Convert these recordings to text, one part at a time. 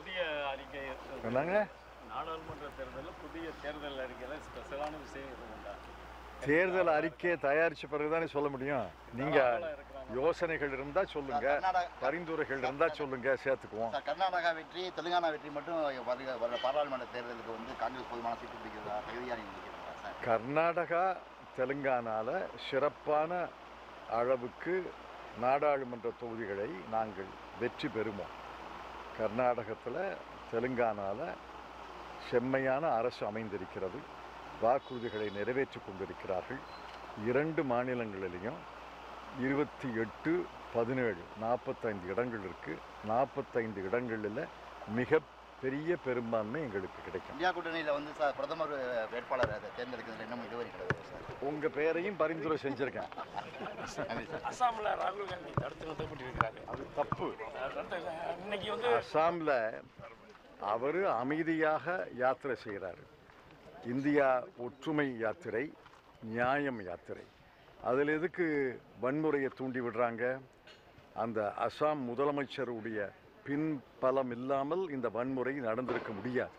புதிய அறிக்கை என்னங்க நாடாளுமன்ற தேர்தலில் புதிய தேர்தல் அறிக்கையில் ஸ்பெஷலான விஷயம் தேர்தல் அறிக்கையை தயாரிச்ச பிறகுதானே சொல்ல முடியும். நீங்க யோசனைகள் இருந்தா சொல்லுங்க. பரிந்துரைகள் இருந்தா சொல்லுங்க சேர்த்துக்குவோம். சார் கர்நாடகா வெற்றி தெலுங்கானா வெற்றி மட்டும் பாராளுமன்ற தேர்தலுக்கு வந்து காங்கிரஸ் போதுமான சீட்டு பிடிக்கிறதா? கர்நாடகா தெலுங்கானால சிறப்பான அளவுக்கு நாடாளுமன்ற தொகுதிகளை நாங்கள் வெற்றி பெறுவோம். கர்நாடகத்தில் தெலுங்கானால செம்மையான அரசு அமைந்திருக்கிறது. வாக்குறுதிகளை நிறைவேற்றி கொண்டிருக்கிறார்கள். இரண்டு மாநிலங்களிலையும் இருபத்தி எட்டு பதினேழு நாற்பத்தைந்து இடங்கள் இருக்குது நாற்பத்தைந்து இடங்களில் மிக பெரிய பெரும்பான்மை எங்களுக்கு கிடைக்கும். இந்தியா கூட்டணியில் வந்து சார் பிரதமர் வேட்பாளர் அதை தேர்ந்தெடுக்கிறதுல இன்னும் இதுவரை கிடையாது சார். உங்கள் பெயரையும் பரிந்துரை செஞ்சுருக்கேன். அசாமில் ராகுல் காந்தி தடுத்து நிறுத்தப்பட்டிருக்கிறாரு. அது தப்பு. இன்னைக்கு வந்து அசாமில் அவர் அமைதியாக யாத்திரை செய்கிறாரு. இந்தியா ஒற்றுமை யாத்திரை நியாயம் யாத்திரை. அதில் எதுக்கு வன்முறையை தூண்டி விடுறாங்க? அந்த அசாம் முதலமைச்சருடைய பின்பலம் இல்லாமல் இந்த வன்முறை நடந்திருக்க முடியாது.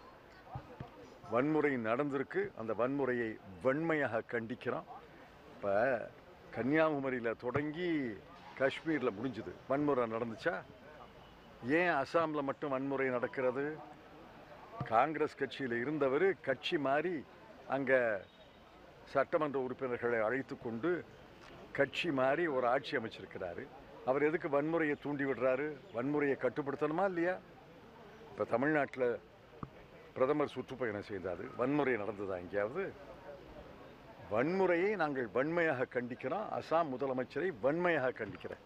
வன்முறை நடந்திருக்கு அந்த வன்முறையை வன்மையாக கண்டிக்கிறோம். இப்போ கன்னியாகுமரியில் தொடங்கி காஷ்மீரில் முடிஞ்சுது. வன்முறை நடந்துச்சா? ஏன் அசாமில் மட்டும் வன்முறை நடக்கிறது? காங்கிரஸ் கட்சியில் இருந்தவர் கட்சி மாறி அங்கே சட்டமன்ற உறுப்பினர்களை அழைத்து கொண்டு கட்சி மாறி ஒரு ஆட்சி அமைச்சிருக்கிறாரு. அவர் எதுக்கு வன்முறையை தூண்டி விடுறாரு? வன்முறையை கட்டுப்படுத்தணுமா இல்லையா? இப்போ தமிழ்நாட்டில் பிரதமர் சுற்றுப்பயணம் செய்தார். வன்முறை நடந்ததா எங்கேயாவது? வன்முறையை நாங்கள் வன்மையாக கண்டிக்கிறோம். அசாம் முதலமைச்சரை வன்மையாக கண்டிக்கிறேன்.